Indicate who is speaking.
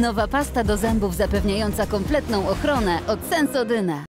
Speaker 1: Nowa pasta do zębów zapewniająca kompletną ochronę od Sensodyne.